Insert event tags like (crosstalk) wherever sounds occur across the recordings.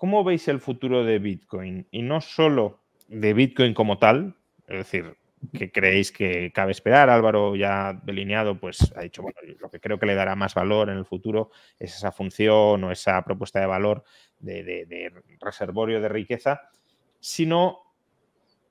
¿cómo veis el futuro de Bitcoin? Y no solo de Bitcoin como tal, es decir, ¿qué creéis que cabe esperar? Álvaro ya delineado, pues ha dicho, bueno, lo que creo que le dará más valor en el futuro es esa función o esa propuesta de valor de, de reservorio de riqueza, sino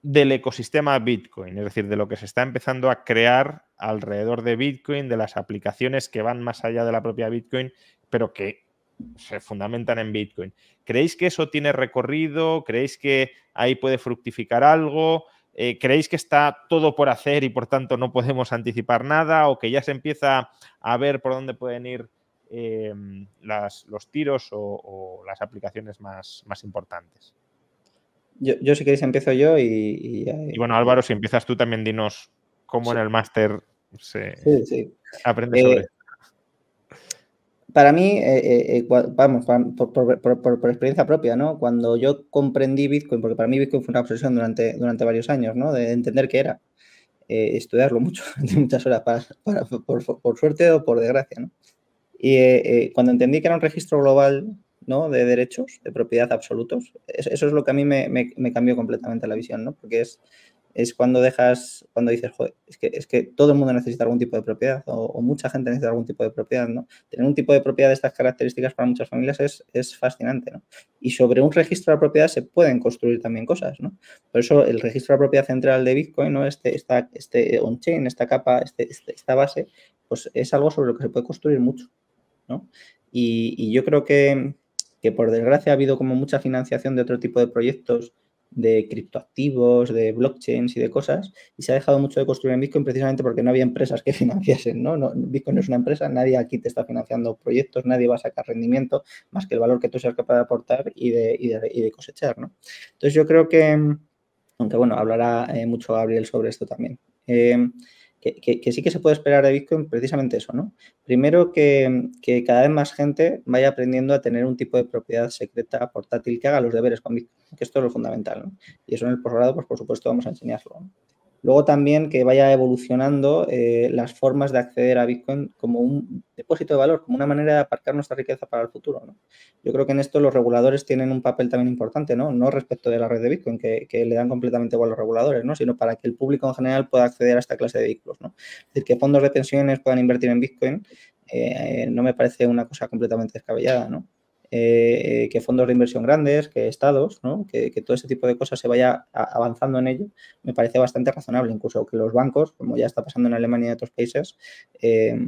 del ecosistema Bitcoin, es decir, de lo que se está empezando a crear alrededor de Bitcoin, de las aplicaciones que van más allá de la propia Bitcoin, pero que se fundamentan en Bitcoin. ¿Creéis que eso tiene recorrido? ¿Creéis que ahí puede fructificar algo? Eh, ¿Creéis que está todo por hacer y por tanto no podemos anticipar nada? ¿O que ya se empieza a ver por dónde pueden ir em, los tiros o, las aplicaciones más, más importantes? Yo, si queréis empiezo yo y, y, bueno, Álvaro, si empiezas tú también dinos cómo en el máster se aprende sobre eh, para mí, eh, eh, eh, vamos, por, experiencia propia, ¿no? Cuando yo comprendí Bitcoin, porque para mí Bitcoin fue una obsesión durante, durante varios años, ¿no? De entender qué era, estudiarlo mucho, (laughs) muchas horas, por, suerte o por desgracia, ¿no? Y cuando entendí que era un registro global, ¿no? De derechos, de propiedad absolutos, eso, es lo que a mí me, me cambió completamente la visión, ¿no? Porque es es cuando dejas, cuando dices, es que, es que todo el mundo necesita algún tipo de propiedad o, mucha gente necesita algún tipo de propiedad, ¿no? Tener un tipo de propiedad de estas características para muchas familias es, es fascinante, ¿no? Y sobre un registro de propiedad se pueden construir también cosas, ¿no? Por eso el registro de propiedad central de Bitcoin, ¿no? Este, esta, este on-chain, esta capa, este, este, esta base, pues es algo sobre lo que se puede construir mucho, ¿no? Y, y yo creo que, que por desgracia ha habido como mucha financiación de otro tipo de proyectos de criptoactivos, de blockchains y de cosas, y se ha dejado mucho de construir en Bitcoin precisamente porque no había empresas que (laughs) financiasen, ¿no? no Bitcoin es una empresa, nadie aquí te está financiando proyectos, nadie va a sacar rendimiento más que el valor que tú seas capaz de aportar y de, y de, y de cosechar, ¿no? Entonces yo creo que, aunque bueno, hablará eh, mucho Gabriel sobre esto también. Eh, que, sí que se puede esperar de Bitcoin precisamente eso, ¿no? Primero que, cada vez más gente vaya aprendiendo a tener un tipo de propiedad secreta portátil que haga los deberes con Bitcoin, que esto es lo fundamental, ¿no? Y eso en el posgrado, pues por supuesto vamos a enseñarlo. Luego también que vaya evolucionando eh, las formas de acceder a Bitcoin como un depósito de valor, como una manera de aparcar nuestra riqueza para el futuro. Yo creo que en esto los reguladores tienen un papel también importante, no, no respecto de la red de Bitcoin, que, le dan completamente igual a los reguladores, ¿no? sino para que el público en general pueda acceder a esta clase de vehículos. Es decir, que fondos de pensiones puedan invertir en Bitcoin eh, no me parece una cosa completamente descabellada. ¿no? Eh, que fondos de inversión grandes, que estados, ¿no? que, todo ese tipo de cosas se vaya avanzando en ello, me parece bastante razonable. Incluso que los bancos, como ya está pasando en Alemania y en otros países, eh,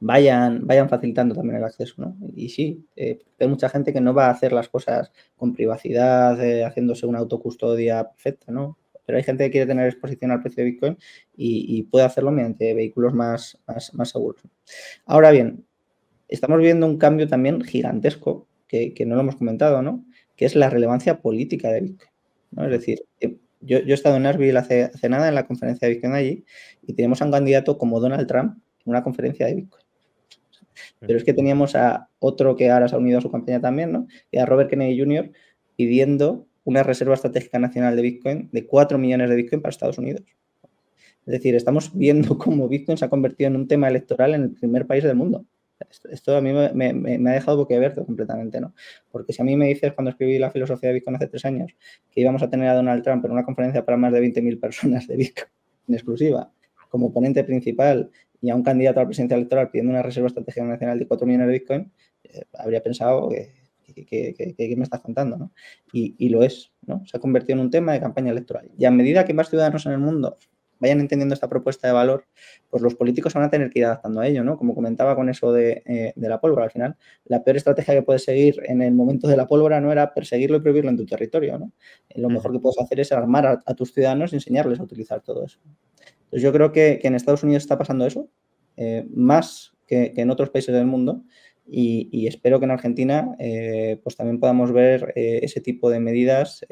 vayan, vayan facilitando también el acceso. ¿no? Y sí, eh, hay mucha gente que no va a hacer las cosas con privacidad, haciéndose una autocustodia perfecta, ¿no? Pero hay gente que quiere tener exposición al precio de Bitcoin y, puede hacerlo mediante vehículos más, más, más seguros. Ahora bien, estamos viendo un cambio también gigantesco, que, no lo hemos comentado, ¿no? Que es la relevancia política de Bitcoin. ¿no? Es decir, eh, yo, he estado en Nashville hace, hace, nada en la conferencia de Bitcoin allí y tenemos a un candidato como Donald Trump en una conferencia de Bitcoin. Pero es que teníamos a otro que ahora se ha unido a su campaña también, ¿no? Y a Robert Kennedy Jr. pidiendo una reserva estratégica nacional de Bitcoin de 4 millones de Bitcoin para Estados Unidos. Es decir, estamos viendo (laughs) cómo Bitcoin se ha convertido en un tema electoral en el primer país del mundo. Esto, a mí me, ha dejado boquiabierto completamente, ¿no? Porque si a mí me dices cuando escribí la filosofía de Bitcoin hace tres años que íbamos a tener a Donald Trump en una conferencia para más de 20.000 personas de Bitcoin en exclusiva como ponente principal y a un candidato a la presidencia electoral pidiendo una reserva estratégica nacional de 4 millones de Bitcoin, eh, habría pensado que, que, me estás contando, ¿no? Y, y, lo es, ¿no? Se ha convertido en un tema de campaña electoral. Y a medida que más ciudadanos en el mundo vayan entendiendo esta propuesta de valor, pues los políticos van a tener que ir adaptando a ello, ¿no? Como comentaba con eso de, eh, la pólvora, al final, la peor estrategia que puedes seguir en el momento de la pólvora no era perseguirlo y prohibirlo en tu territorio, ¿no? Lo mejor que puedes hacer es armar a, tus ciudadanos y enseñarles a utilizar todo eso. Entonces yo creo que, en Estados Unidos está pasando eso, eh, más que, en otros países del mundo, y, espero que en Argentina eh, pues también podamos ver ese tipo de medidas,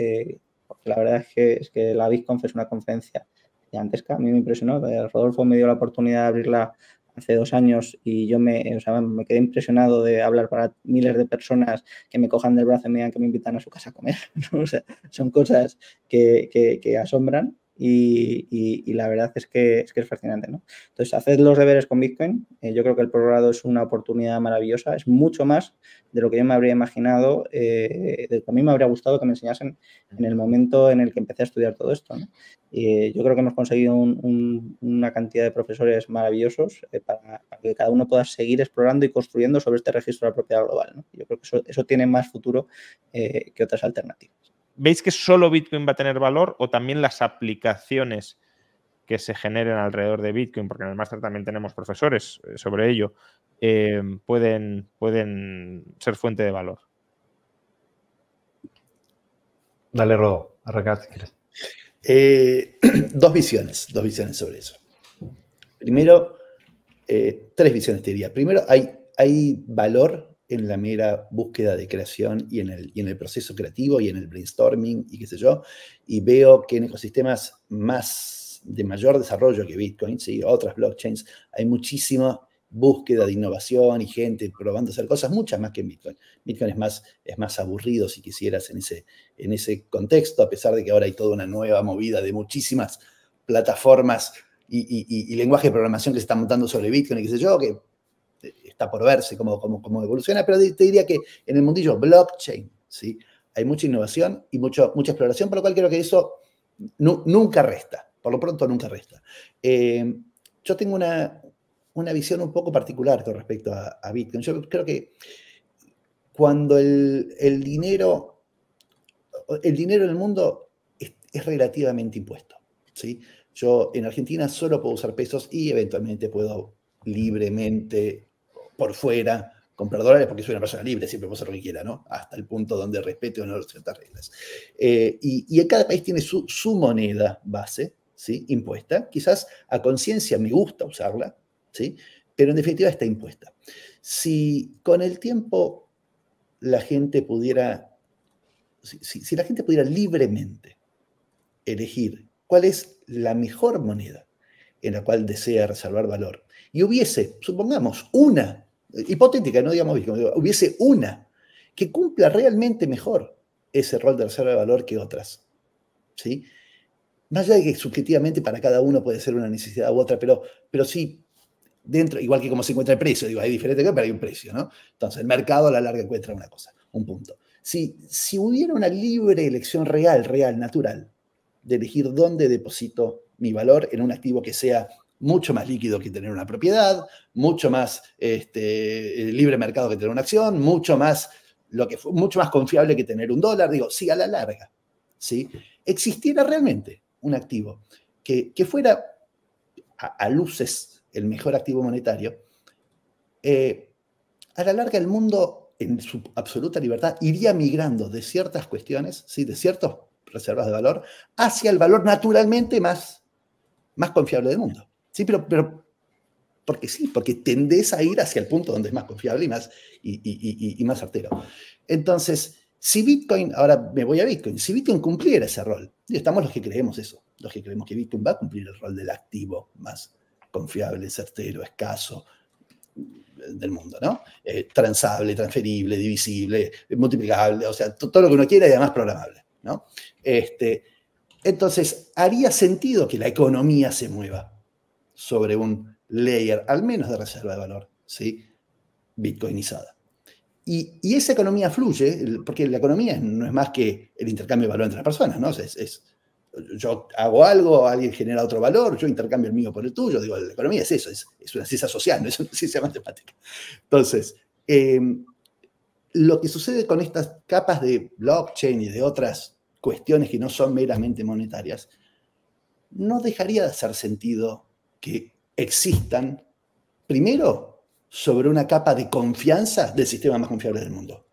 porque la verdad es que, es que la BitConf es una conferencia gigantesca. A mí me impresionó. Rodolfo me dio la oportunidad de abrirla hace dos años y yo me, me quedé impresionado de hablar para miles de personas que me cojan del brazo y me digan que me invitan a su casa a comer. (laughs) son cosas que, asombran y, la verdad es que, es que es fascinante. ¿no? Entonces, haced los deberes con Bitcoin. Eh, yo creo que el programa es una oportunidad maravillosa. Es mucho más de lo que yo me habría imaginado, eh, de lo que a mí me habría gustado que me enseñasen en el momento en el que empecé a estudiar todo esto. Y yo creo que hemos conseguido una cantidad de profesores maravillosos eh, para, que cada uno pueda seguir explorando y construyendo sobre este registro de la propiedad global. Yo creo que eso tiene más futuro que otras alternativas. ¿Veis que solo Bitcoin va a tener valor o también las aplicaciones que se generen alrededor de Bitcoin, porque en el máster también tenemos profesores eh, sobre ello, eh, pueden, pueden ser fuente de valor? Dale, Rodo, arranca si quieres. Eh, (clears throat) dos visiones, dos visiones sobre eso. Primero, tres visiones te diría. Primero, hay, hay valor en la mera búsqueda de creación y en, el, y en el proceso creativo y en el brainstorming y qué sé yo, y veo que en ecosistemas más de mayor desarrollo que Bitcoin, ¿sí? otras blockchains, hay muchísima búsqueda de innovación y gente probando hacer cosas, muchas más que en Bitcoin. Bitcoin es más, es más aburrido, si quisieras, en ese, en ese contexto, a pesar de que ahora hay toda una nueva movida de muchísimas plataformas y, y, y lenguaje de programación que se están montando sobre Bitcoin y qué sé yo, que está por verse cómo, cómo, evoluciona, pero te diría que en el mundillo blockchain, ¿sí? Hay mucha innovación y mucho, mucha exploración, por lo cual creo que eso nunca resta, por lo pronto nunca resta. Eh, yo tengo una, una, visión un poco particular con respecto a, Bitcoin. Yo creo que cuando el, el, dinero, el dinero en el mundo es, es relativamente impuesto, ¿sí? Yo en Argentina solo puedo usar pesos y eventualmente puedo libremente por fuera, comprar dólares porque soy una persona libre, siempre puedo hacer lo que quiera, ¿no? Hasta el punto donde respete o no ciertas reglas. Eh, y, y, cada país tiene su, su, moneda base, ¿sí? Impuesta. Quizás a conciencia me gusta usarla, ¿sí? Pero en definitiva está impuesta. Si con el tiempo la gente pudiera, si, si la gente pudiera libremente elegir cuál es la mejor moneda en la cual desea reservar valor, y hubiese, supongamos, una hipotética, no digamos hubiese una que cumpla realmente mejor ese rol de reserva de valor que otras. ¿sí? Más allá de que subjetivamente para cada uno puede ser una necesidad u otra, pero, pero sí, dentro, igual que como se encuentra el precio, digo, hay diferentes cosas, pero hay un precio, ¿no? Entonces, el mercado a la larga encuentra una cosa, un punto. Si, si hubiera una libre elección real, real, natural, de elegir dónde deposito mi valor en un activo que sea mucho más líquido que tener una propiedad, mucho más este, libre mercado que tener una acción, mucho más, lo que, mucho más confiable que tener un dólar. Digo, sí, a la larga, ¿sí? existiera realmente un activo que, fuera a, luces el mejor activo monetario, eh, a la larga el mundo en su absoluta libertad iría migrando de ciertas cuestiones, ¿sí? de ciertas reservas de valor, hacia el valor naturalmente más, más confiable del mundo. Sí, pero, pero porque sí, porque tendés a ir hacia el punto donde es más confiable y más, y, más certero. Entonces, si Bitcoin, ahora me voy a Bitcoin, si Bitcoin cumpliera ese rol, y estamos los que creemos eso, los que creemos que Bitcoin va a cumplir el rol del activo más confiable, certero, escaso del mundo, ¿no? Eh, transable, transferible, divisible, multiplicable, o sea, todo lo que uno quiera y además programable, ¿no? Este, entonces, haría sentido que la economía se mueva sobre un layer, al menos de reserva de valor, ¿sí? bitcoinizada. Y, esa economía fluye, porque la economía no es más que el intercambio de valor entre las personas, ¿no? Es, yo hago algo, alguien genera otro valor, yo intercambio el mío por el tuyo. Digo, la economía es eso, es, una ciencia social, no es una ciencia matemática. Entonces, em, lo que sucede con estas capas de blockchain y de otras cuestiones que no son meramente monetarias, no dejaría de hacer sentido que existan, primero, sobre una capa de confianza del sistema más confiable del mundo.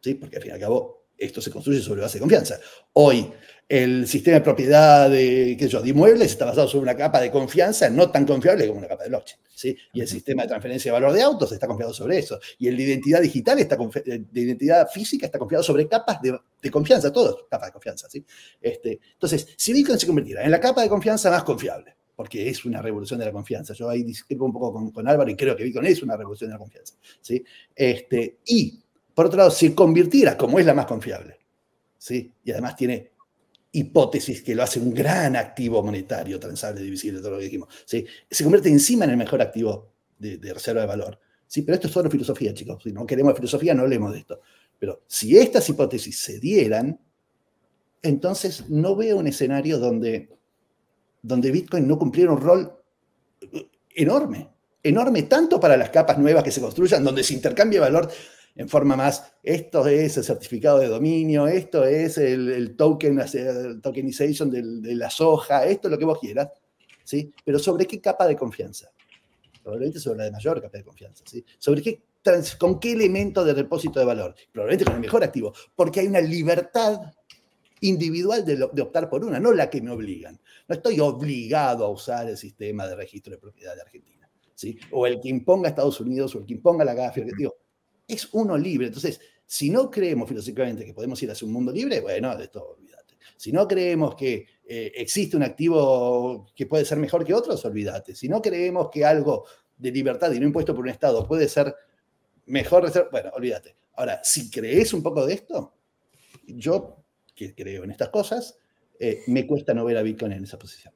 ¿Sí? Porque al fin y al cabo, esto se construye sobre base de confianza. Hoy, el sistema de propiedad de, qué yo, de inmuebles está basado sobre una capa de confianza no tan confiable como una capa de blockchain. ¿sí? Y el sistema de transferencia de valor de autos está confiado sobre eso. Y el de identidad digital, está de identidad física, está confiado sobre capas de, de confianza, todas capas de confianza. ¿sí? Este, entonces, si Bitcoin se convertirá en la capa de confianza más confiable, porque es una revolución de la confianza. Yo ahí discrepo un poco con, Álvaro y creo que Bitcoin es una revolución de la confianza. ¿sí? Este, y, por otro lado, si convirtiera, como es la más confiable, ¿sí? y además tiene hipótesis que lo hace un gran activo monetario, transable, divisible, todo lo que dijimos. ¿sí? Se convierte encima en el mejor activo de, reserva de valor. ¿sí? Pero esto es solo filosofía, chicos. Si no queremos filosofía, no hablemos de esto. Pero si estas hipótesis se dieran, entonces no veo un escenario donde, donde Bitcoin no cumpliera un rol enorme. Enorme tanto para las capas nuevas que se construyan, donde se intercambia valor en forma más, esto es el certificado de dominio, esto es el, el tokenization de la soja, esto es lo que vos quieras, ¿sí? Pero ¿sobre qué capa de confianza? Probablemente sobre la de mayor capa de confianza, ¿sí? ¿Sobre qué, con qué elemento de depósito de valor? Probablemente con el mejor activo, porque hay una libertad individual de, de, optar por una, no la que me obligan. No estoy obligado a usar el sistema de registro de propiedad de Argentina, ¿sí? O el que imponga Estados Unidos o el que imponga la GAFI, digo, es uno libre. Entonces, si no creemos filosóficamente que podemos ir hacia un mundo libre, bueno, de esto olvídate. Si no creemos que eh, existe un activo que puede ser mejor que otros, olvídate. Si no creemos que algo de libertad y no impuesto por un Estado puede ser mejor, bueno, olvídate. Ahora, si crees un poco de esto, yo, creo en estas cosas, eh, me cuesta no ver a Bitcoin en esa posición.